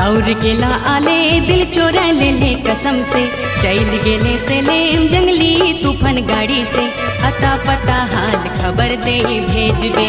राउर गेला आले, दिल चोरा ले ले कसम से। चल गेले से लेम जंगली तूफ़ान गाड़ी से। अता पता हाल खबर दे, भेज दे।